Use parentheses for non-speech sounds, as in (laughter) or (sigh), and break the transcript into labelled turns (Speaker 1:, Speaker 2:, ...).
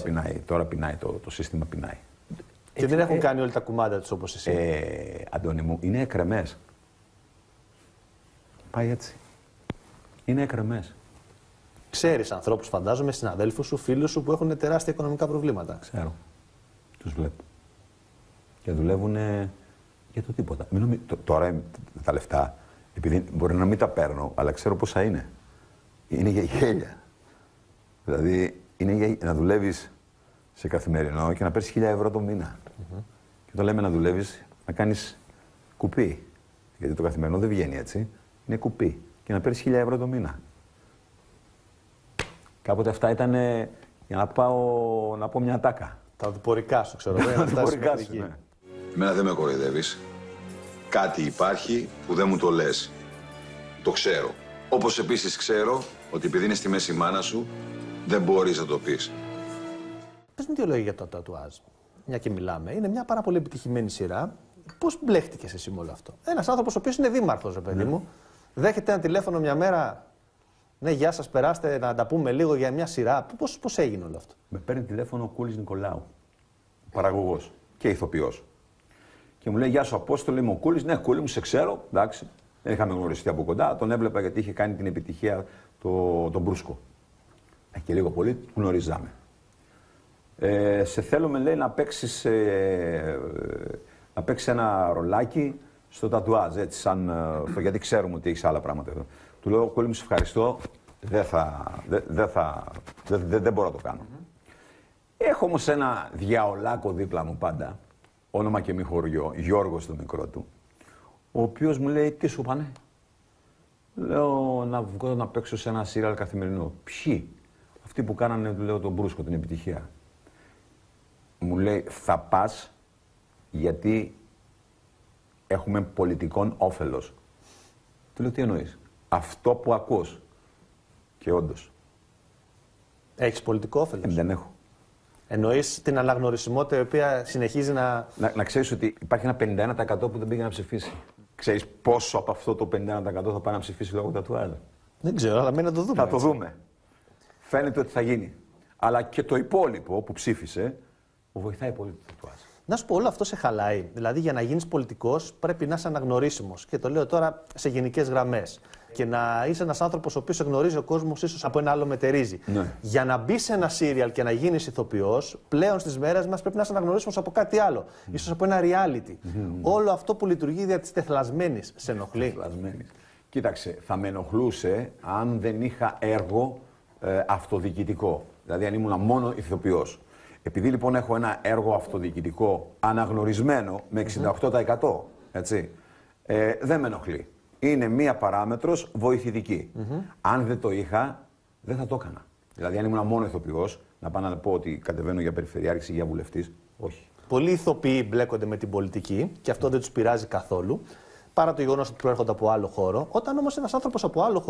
Speaker 1: πεινάει, τώρα πεινάει το, το σύστημα πεινάει.
Speaker 2: Και δεν έχουν κάνει όλοι τα κουμάντα τους όπως εσύ.
Speaker 1: Ε, Αντώνη μου, είναι εκρεμές. Πάει έτσι. Είναι εκρεμές.
Speaker 2: Ξέρεις ανθρώπους, φαντάζομαι, συναδέλφους σου, φίλους σου που έχουν τεράστια οικονομικά προβλήματα.
Speaker 1: Ξέρω. Τους βλέπω. Και δουλεύουν για το τίποτα. Μην νομι- τ- Τώρα τα λεφτά, επειδή μπορεί να μην τα παίρνω, αλλά ξέρω πόσα είναι. Είναι για γέλια. Δηλαδή, είναι για να δουλεύεις σε καθημερινό και να παίρνεις 1000 ευρώ το μήνα. Και το λέμε να δουλεύεις, να κάνεις κουπί. Γιατί το καθημερινό δεν βγαίνει έτσι. Είναι κουπί. Και να παίρνεις 1000 ευρώ το μήνα. Κάποτε αυτά ήταν για να πάω να πω μια τάκα.
Speaker 2: Τα διπορικά σου, ξέρω εγώ. για (laughs) να φτάσεις
Speaker 1: Διπορικά
Speaker 2: μέχρι
Speaker 1: σου,
Speaker 2: εκεί.
Speaker 1: ναι.
Speaker 3: Εμένα δεν με κοροϊδεύεις. Κάτι υπάρχει που δεν μου το λες. Το ξέρω. Όπως επίσης ξέρω ότι επειδή είναι στη μέση η μάνα σου, δεν μπορείς να το πεις.
Speaker 2: Πες μου δύο λόγια για το τατουάζ. Μια και μιλάμε. Είναι μια πάρα πολύ επιτυχημένη σειρά. Πώς μπλέχτηκες εσύ με όλο αυτό; Ένας άνθρωπος ο οποίος είναι δήμαρχος, ρε παιδί μου. Δέχεται ένα τηλέφωνο μια μέρα. Ναι, γεια σας, περάστε να τα πούμε λίγο για μια σειρά. Πώς πώς έγινε όλο αυτό;
Speaker 1: Με παίρνει τηλέφωνο ο Κούλης Νικολάου, παραγωγός και ηθοποιός. Και μου λέει, γεια σου Απόστολη, είμαι ο Κούλης. Ναι, Κούλη μου, σε ξέρω, εντάξει. Δεν είχαμε γνωριστεί από κοντά, τον έβλεπα γιατί είχε κάνει την επιτυχία το, τον Μπρούσκο. Ε, Και λίγο πολύ γνωριζάμε. Ε, σε θέλουμε, λέει, να παίξεις, ε, να παίξεις ένα ρολάκι στο τατουάζ, έτσι, σαν, ε, αυτό, γιατί ξέρουμε ότι έχεις άλλα πράγματα εδώ. Του λέω, Κούλη μου, σε ευχαριστώ, δεν θα, δεν, δεν θα, δεν, δεν, δεν μπορώ να το κάνω. Έχω όμως ένα διαολάκο δίπλα μου πάντα, όνομα και μη χωριό, Γιώργος το μικρό του, ο οποίος μου λέει, τι σου πάνε; Λέω να βγω να παίξω σε ένα σύριαλ καθημερινό. Ποιοι; Αυτοί που κάνανε, του λέω, τον Μπρούσκο, την επιτυχία. Μου λέει, θα πας γιατί έχουμε πολιτικών όφελος. Του λέω, τι εννοείς; Αυτό που ακούς. Και όντως,
Speaker 2: Έχεις πολιτικό όφελος;
Speaker 1: ε, δεν έχω.
Speaker 2: Εννοείς την αναγνωρισιμότητα η οποία συνεχίζει να.
Speaker 1: Να, να ξέρεις ότι υπάρχει ένα 51% που δεν πήγε να ψηφίσει. Ξέρεις πόσο από αυτό το 51% θα πάει να ψηφίσει λόγω τατουάζ.
Speaker 2: Δεν ξέρω, αλλά μένει να το δούμε.
Speaker 1: Θα το
Speaker 2: έτσι.
Speaker 1: δούμε. Φαίνεται ότι θα γίνει. Αλλά και το υπόλοιπο που ψήφισε, βοηθάει πολύ το τατουάζ.
Speaker 2: Να σου πω, όλο αυτό σε χαλάει. Δηλαδή, για να γίνεις πολιτικός, πρέπει να είσαι αναγνωρίσιμος. Και το λέω τώρα σε γενικές γραμμές. Και να είσαι ένας άνθρωπος ο οποίος γνωρίζει ο κόσμος, ίσως από ένα άλλο μετερίζει.
Speaker 1: Ναι.
Speaker 2: Για να μπει σε ένα σύριαλ και να γίνεις ηθοποιός, πλέον στις μέρες μας πρέπει να είσαι αναγνωρίσιμος από κάτι άλλο. σω από ένα reality. Όλο αυτό που λειτουργεί δια της τεθλασμένης σε ενοχλεί.
Speaker 1: Λασμένης. Κοίταξε, θα με ενοχλούσε αν δεν είχα έργο ε, αυτοδιοικητικό. Δηλαδή αν ήμουν μόνο ηθοποιός. Επειδή λοιπόν έχω ένα έργο αυτοδιοικητικό αναγνωρισμένο με 68%, έτσι, ε, δεν με ενοχλεί. Είναι μία παράμετρος βοηθητική. Αν δεν το είχα, δεν θα το έκανα. Δηλαδή αν ήμουν μόνο ηθοποιός, να πάω να πω ότι κατεβαίνω για περιφερειάρχης ή για βουλευτής, όχι.
Speaker 2: Πολλοί ηθοποιοί μπλέκονται με την πολιτική και αυτό δεν τους πειράζει καθόλου. Παρά το γεγονός ότι προέρχονται από άλλο χώρο. Όταν όμως ένας άνθρωπος από άλλο χώρο